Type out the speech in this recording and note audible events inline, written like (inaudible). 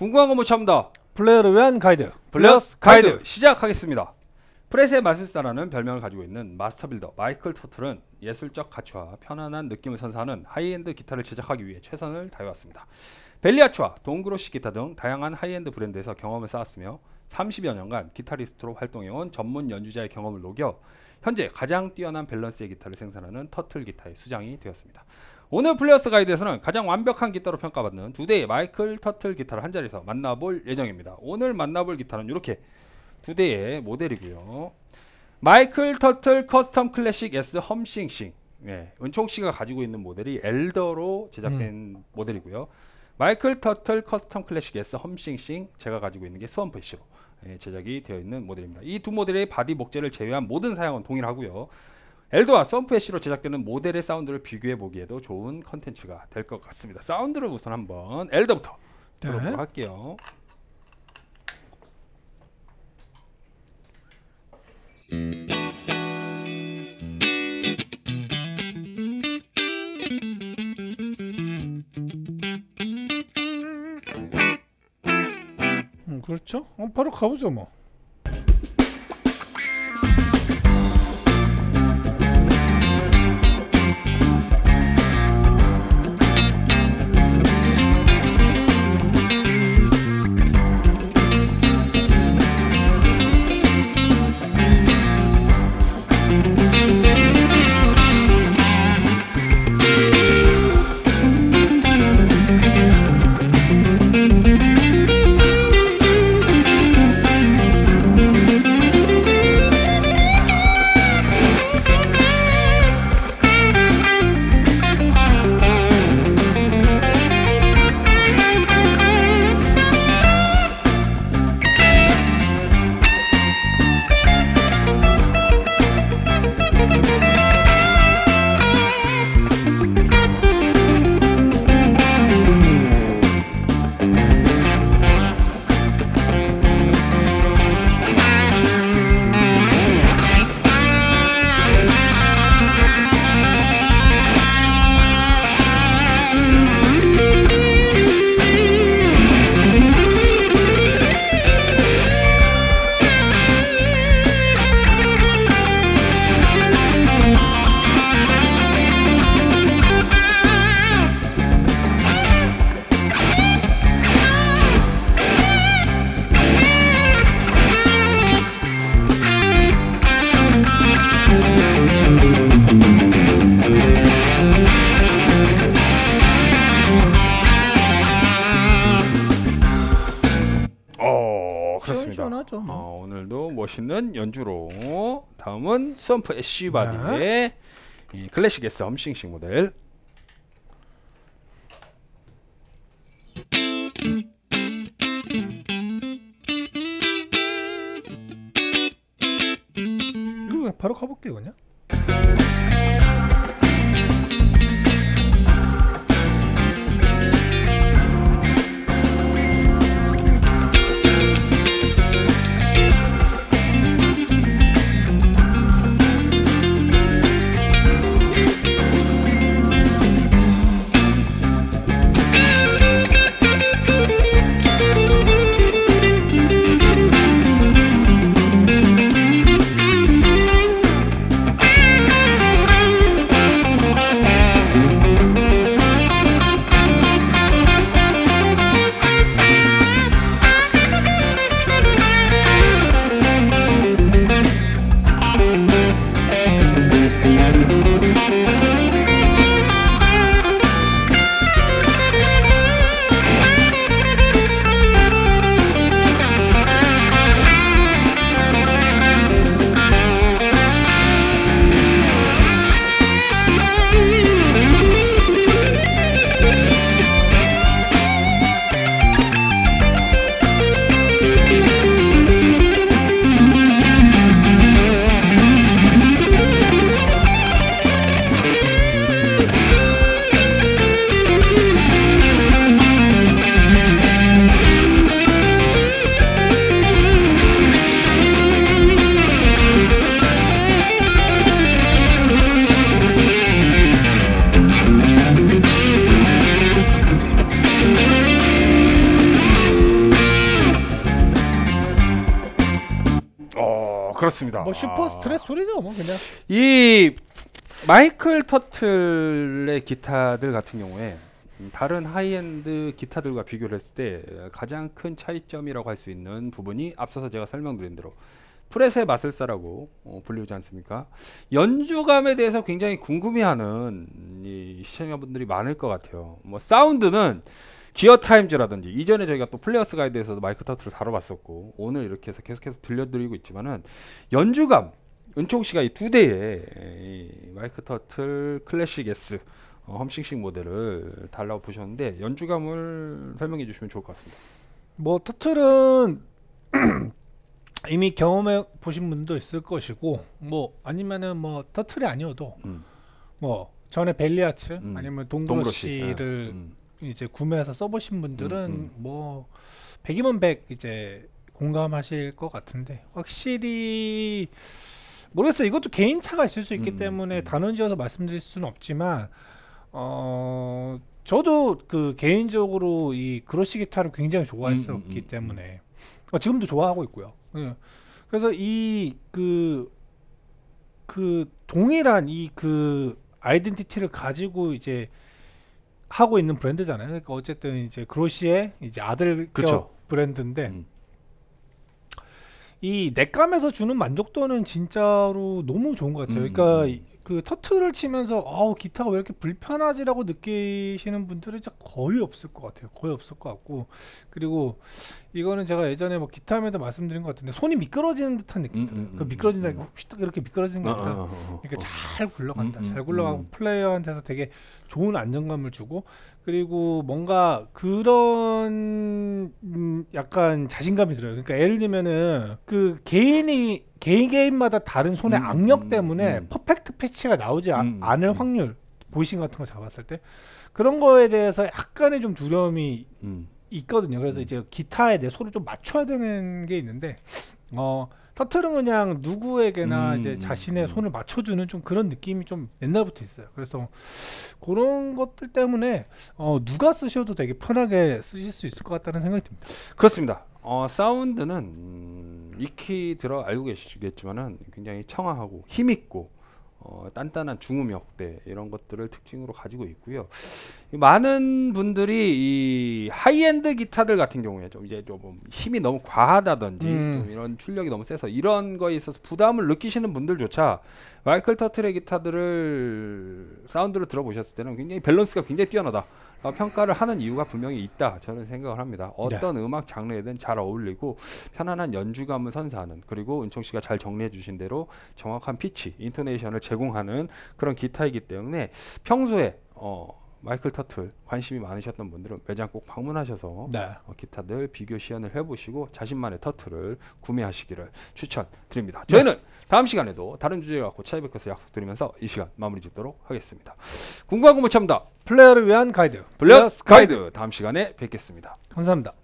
궁금한 거 못 참다. player를 위한 가이드 Players Guide 시작하겠습니다. fret의 마술사라는 별명을 가지고 있는 master builder 마이클 터틀은 예술적 가치와 편안한 느낌을 선사하는 하이엔드 기타를 제작하기 위해 최선을 다해왔습니다. Valley Arts와 Don Grosh 기타 등 다양한 하이엔드 브랜드에서 경험을 쌓았으며 30여 년간 기타리스트로 활동해온 전문 연주자의 경험을 녹여 현재 가장 뛰어난 밸런스의 기타를 생산하는 터틀 기타의 수장이 되었습니다. 오늘 Players Guide에서는 가장 완벽한 기타로 평가받는 두 대의 마이클 터틀 기타를 한 자리에서 만나볼 예정입니다. 오늘 만나볼 기타는 이렇게 두 대의 모델이고요. 마이클 터틀 Custom Classic S hum sing sing. 네, 은총 씨가 가지고 있는 모델이 alder로 제작된 모델이고요. 마이클 터틀 Custom Classic S hum sing sing 제가 가지고 있는 게 swamp ash로 예, 제작이 되어 있는 모델입니다. 이 두 모델의 body 목재를 제외한 모든 사양은 동일하고요. 엘도와 썸프 애쉬로 제작되는 모델의 사운드를 비교해 보기에도 좋은 컨텐츠가 될 것 같습니다. 사운드를 우선 한번 엘더부터 들어보도록 할게요. 음, 그렇죠 어, 바로 가보죠 뭐 멋있는 연주로 다음은 썸프 애쉬 바디의 이 클래식 S 험싱싱 모델. 이거 바로 가볼게요 그냥 그렇습니다. 뭐 슈퍼 아. Strat 소리죠 뭐 그냥. 이 마이클 터틀의 기타들 같은 경우에 음, 다른 하이엔드 기타들과 비교를 했을 때 가장 큰 차이점이라고 할 수 있는 부분이 앞서서 제가 설명드린 대로 fret의 마술사라고 어, 불리우지 않습니까? 연주감에 대해서 굉장히 궁금해하는 이 시청자분들이 많을 것 같아요. 뭐 사운드는 Gear Times라든지 이전에 저희가 또 Players Guide에서도 마이크 터틀을 다뤄봤었고 오늘 이렇게 해서 계속해서 들려드리고 있지만은 연주감 은총 씨가 이 두 대의 이 마이크 터틀 클래식 S 어, 험싱싱 모델을 달라고 보셨는데 연주감을 설명해 주시면 좋을 것 같습니다. 뭐 터틀은 (clears throat) 이미 경험해 보신 분도 있을 것이고 뭐 아니면은 뭐 터틀이 아니어도 음, 뭐 전에 벨리아츠 음. 아니면 동그로시. 동그로시를 예, 음, 이제 구매해서 써보신 분들은 음, 음. 뭐 백이면 백 이제 공감하실 것 같은데 확실히 모르겠어요. 이것도 개인 차가 있을 수 있기 음, 때문에 음. 단언지어서 말씀드릴 수는 없지만 어 저도 그 개인적으로 이 그로시 기타를 굉장히 좋아했었기 음, 음, 음, 때문에 어, 지금도 좋아하고 있고요. 예. 그래서 이그그 동일한 이 그 아이덴티티를 가지고 이제 하고 있는 브랜드잖아요. 그러니까 어쨌든 이제 그로시의 이제 아들격 그쵸. 브랜드인데 음. 이 넥감에서 주는 만족도는 진짜로 너무 좋은 것 같아요. 음, 그러니까 음. 이- 그 터틀을 치면서 아우 기타가 왜 이렇게 불편하지라고 느끼시는 분들은 진짜 거의 없을 것 같아요. 거의 없을 것 같고 그리고 이거는 제가 예전에 뭐 기타에도 말씀드린 것 같은데 손이 미끄러지는 듯한 느낌 음, 들어요. 음, 그 음, 미끄러진다 음, 이거 휙딱 이렇게 미끄러지는 게 어, 아니라 어, 어, 어. 잘 굴러간다. 음, 음, 잘 굴러가고 음. 플레이어한테서 되게 좋은 안정감을 주고 그리고 뭔가 그런 음, 약간 자신감이 들어요. 그러니까 예를 들면은 그 개인이 개인 개인마다 다른 손의 음, 악력 음, 때문에 음. 퍼펙트 피치가 나오지 아- 음, 않을 음. 확률 보이싱 같은 거 잡았을 때 그런 거에 대해서 약간의 좀 두려움이 음. 있거든요. 그래서 음. 이제 기타에 내 손을 좀 맞춰야 되는 게 있는데 어 터틀은 그냥 누구에게나 음, 이제 음, 자신의 음. 손을 맞춰주는 좀 그런 느낌이 좀 옛날부터 있어요. 그래서 그런 것들 때문에 어 누가 쓰셔도 되게 편하게 쓰실 수 있을 것 같다는 생각이 듭니다. 그렇습니다. 어, 사운드는 음, 익히 들어 알고 계시겠지만은 굉장히 청아하고 힘 있고 어, 단단한 중음역대 이런 것들을 특징으로 가지고 있고요. 이 많은 분들이 이 하이엔드 기타들 같은 경우에 좀 이제 좀 힘이 너무 과하다든지 음. 좀 이런 출력이 너무 세서 이런 거에 있어서 부담을 느끼시는 분들조차 마이클 터틀의 기타들을 사운드를 들어보셨을 때는 굉장히 밸런스가 굉장히 뛰어나다. 어, 평가를 하는 이유가 분명히 있다 저는 생각을 합니다. 어떤 음악 장르에든 잘 어울리고 편안한 연주감을 선사하는 그리고 은총 씨가 잘 정리해 주신 대로 정확한 피치, intonation을 제공하는 그런 기타이기 때문에 평소에 어, 마이클 터틀 관심이 많으셨던 분들은 매장 꼭 방문하셔서 네. 어, 기타들 비교 시연을 해보시고 자신만의 터틀을 구매하시기를 추천드립니다. 저희는 다음 시간에도 다른 주제 갖고 찾아뵙겠서 약속드리면서 이 시간 마무리 짓도록 하겠습니다. 궁금한 거못 참다. 플레이어를 위한 가이드. 블러스 가이드 다음 시간에 뵙겠습니다. 감사합니다.